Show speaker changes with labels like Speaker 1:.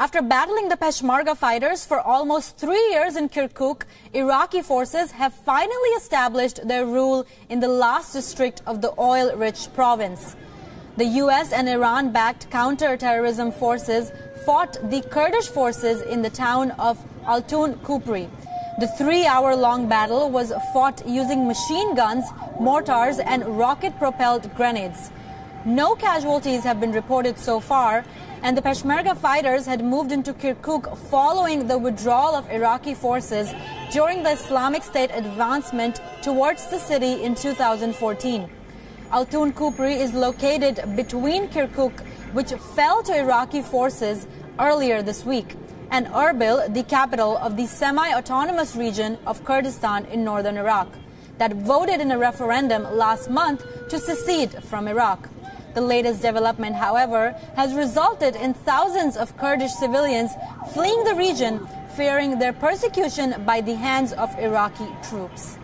Speaker 1: After battling the Peshmerga fighters for almost three years in Kirkuk, Iraqi forces have finally established their rule in the last district of the oil-rich province. The U.S. and Iran-backed counter-terrorism forces fought the Kurdish forces in the town of Altun Kupri. The three-hour-long battle was fought using machine guns, mortars, and rocket-propelled grenades. No casualties have been reported so far, and the Peshmerga fighters had moved into Kirkuk following the withdrawal of Iraqi forces during the Islamic State advancement towards the city in 2014. Altun Kupri is located between Kirkuk, which fell to Iraqi forces earlier this week, and Erbil, the capital of the semi-autonomous region of Kurdistan in northern Iraq, that voted in a referendum last month to secede from Iraq. The latest development, however, has resulted in thousands of Kurdish civilians fleeing the region, fearing their persecution by the hands of Iraqi troops.